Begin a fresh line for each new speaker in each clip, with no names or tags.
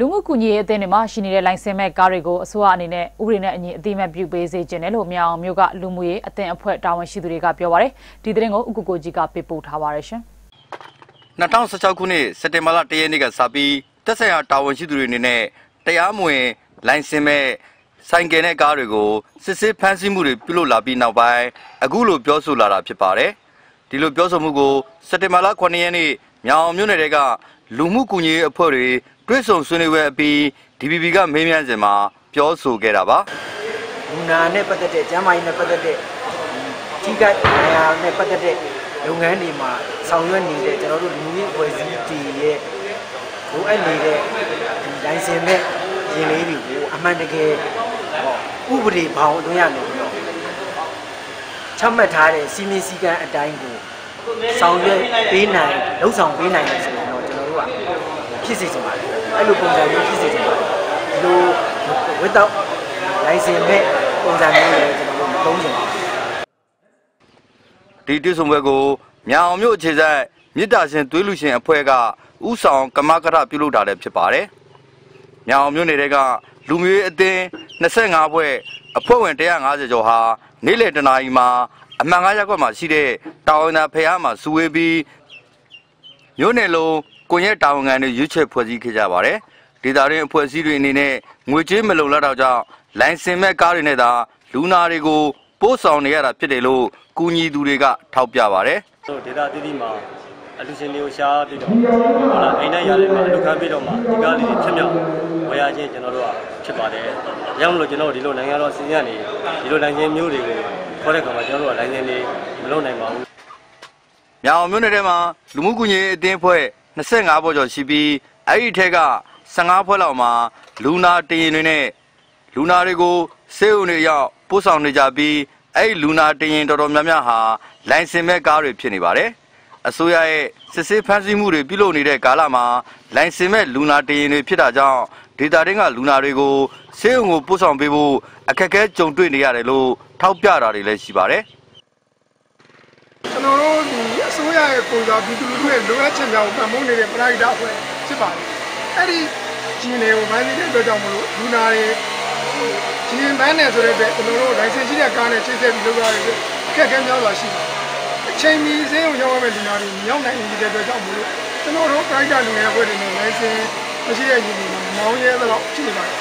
လူမှုကူညီရေးအသင်းတွေမှာရှိနေတဲ့လိုင်စင်မဲ့ကားတွေကိုအစိုးရအနေနဲ့ဥပဒေနဲ့အညီအတိအမှတ်ပြုပေးစေချင်တယ်လို့မြောင်မျိုးကလူမှုရေးအသင်းအဖွဲ့တာဝန်ရှိသူတွေကပြောပါတယ်ဒီသတင်းကိုဥက္ကုကိုကြီးကပေးပို့ထားပါတယ်ရှင်
2016ခုနှစ်စက်တင်ဘာလ1ရက်နေ့ကစပြီးတက်ဆိုင်ရာတာဝန်ရှိသူတွေအနေနဲ့တရားမဝင်လိုင်စင်မဲ့ဆိုင်ကယ်နဲ့ကားတွေကိုစစ်စစ်ဖမ်းဆီးမှုတွေပြုလုပ်လာပြီးနောက်ပိုင်းအခုလိုပြောဆိုလာတာဖြစ်ပါတယ်ဒီလိုပြောဆိုမှုကိုစက်တင်ဘာလ9ရက်နေ့မြောင်မြို့နယ်က လူမှုကူညီရေးအဖွဲ့တွေတွဲဆုံဆွေးနွေးပွဲအပြီး DPP ကမေးမြန်းစဉ်မှာပြောဆိုခဲ့တာပါ
လူနာနဲ့ပတ်သက်တဲ့ကျန်းမာရေးနဲ့ပတ်သက်တဲ့ကြီးကနေရာနဲ့ပတ်သက်တဲ့လုပ်ငန်းတွေမှာဆောင်ရွက်နေတဲ့ကျွန်တော်တို့လူမှုရေးအဖွဲ့အစည်းတွေရဲ့လိုအပ်နေတဲ့ဒီလိုင်စင်နဲ့ရင်လေးတွေကိုအမှန်တကယ်ဥပဒေဘောင်အတွင်းရနေပြီးတော့ချမှတ်ထားတဲ့စီမင်းစည်းကမ်းအတိုင်းကိုဆောင်ရွက်ပေးနိုင်လှုပ်ဆောင်ပေးနိုင်တယ်ဆို ရင်တော့ကျွန်တော်တို့ကဖြစ်စေချင်ပါတယ်အဲ့လိုပုံစံမျိုးဖြစ်စေချင်ပါတယ်ဒီလို without license နဲ့ပုံစံမျိုးလည်းကျွန်တော်တို့မသုံးချင်ပါဘူး
ဒီတွဆုံပွဲကိုမြောင်မြို့အခြေစိုက်မြစ်တာရှင်သွေးလူရှင်အဖွဲ့ကဥဆောင်ကမကရပြုလုပ်တာလည်းဖြစ်ပါတယ်။မြောင်မြို့နယ်ကလူမျိုးအသင်း25ဘွဲ့အဖွဲ့ဝင်150ကျော်ဟာနေ့လယ်တနာရီမှာအမှန်ကားရက်ကွက်မှာရှိတဲ့တာဝန်သာဖះမှာစုဝေးပြီးမြို့နယ်လုံး ကွန်ရက်တာဝန်ခံတွေရွေးချယ်ဖွဲ့စည်းခဲ့ကြပါတယ်။ဒေသတွင်းအဖွဲ့အစည်းတွေအနေနဲ့ငွေကြေးမလုံလောက်တော့ကြောင့်လိုင်စင်မဲ့ကားတွေနဲ့သာလူနာတွေကိုပို့ဆောင်နေရတာဖြစ်တယ်လို့ကူညီသူတွေကထောက်ပြပါတယ်။
တို့ဒေတာတည်တည်မှာအလူရှင်တွေကိုရှားပြီးတော့ဟုတ်လားအိမ်နဲ့ရတယ်မှာအလူခံပြီးတော့မှဒီကားလေးဖြစ်မြောက်ဝယ်ရခြင်းကျွန်တော်တို့ကဖြစ်ပါတယ်။ဒါကြောင့်မလို့ကျွန်တော်တို့ဒီလိုနိုင်ငံတော်စီစဉ်ကနေဒီလိုနိုင်ငံမျိုးတွေကိုခေါ်တဲ့ခါမှာကျွန်တော်တို့ကနိုင်ငံတွေမလုပ်နိုင်ပါဘူး။
မြောင်မြို့နယ်ထဲမှာလူမှုကူညီရေးအသင်းဖွဲ့25ဘော်ကျော်ရှိပြီးအဲ့ဒီထက်က15ဖွဲ့လောက်မှာလူနာတရင်တွေနဲ့လူနာတွေကိုစေုံတွေရောက်ပို့ဆောင်နေကြပြီးအဲ့လူနာတင်ရင်တော်တော်များများဟာလိုင်စင်မဲ့ကားတွေဖြစ်နေပါတယ်အစိုးရရဲ့စစ်စစ်ဖမ်းဆီးမှုတွေပြုလုပ်နေတဲ့ကာလမှာလိုင်စင်မဲ့လူနာတင်ရင်တွေဖြစ်တာကြောင့်ဒေတာတင်းကလူနာတွေကိုဆေးရုံကိုပို့ဆောင်ပေးဖို့အခက်အခဲကြုံတွေ့နေရတယ်လို့ထောက်ပြတာတွေလည်းရှိပါတယ်
ကျွန်တော်တို့ဒီ အစိုးရရဲ့ပုံစံပြည်သူလူထုရဲ့လိုအပ်ချက်များကိုပံ့ပိုးနေတဲ့ပရိုက်တာအဖွဲ့ဖြစ်ပါတယ်အဲ့ဒီဂျင်းတွေကိုမန်းနေတဲ့အတွက်ကြောင့်မလို့လူနာတွေဂျင်းပန်းနေဆိုတဲ့အတွက်ကျွန်တော်တို့လိုင်စင်ရှိတဲ့ကားနဲ့ချိတ်ဆက်ပြီးလုပ်ရတဲ့အခက်အခဲများစွာရှိပါတယ်အချိန်မီစေးုံရောက်ရမယ့်လူနာတွေမြောက်နိုင်နေတဲ့အတွက်ကြောင့်မလို့ကျွန်တော်တို့ပရိုက်တာလူငယ်အဖွဲ့တွေနဲ့လိုင်စင်မရှိတဲ့ညီတွေမှာမောင်းရဲသလောက်ရှိနေပါတယ်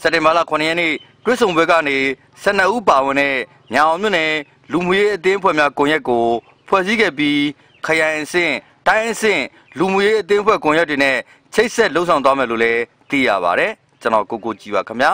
စက်တင်ဘာလ9ရက်နေ့တွစ်ဆုံဘွဲကနေ12ဦးပါဝင်တဲ့ညောင်မြို့နယ် လူမှုရေးအသင်းဖွဲ့များကွန်ရက်ကိုဖွဲ့စည်းခဲ့ပြီးခရိုင်အဆင့်တိုင်းအဆင့်လူမှုရေးအသင်းဖွဲ့ကွန်ရက်တွေနဲ့ချိတ်ဆက်လှုပ်ဆောင်သွားမယ်လို့လည်းသိရပါတယ်ကျွန်တော်ကိုကိုကြည်ပါခင်ဗျာ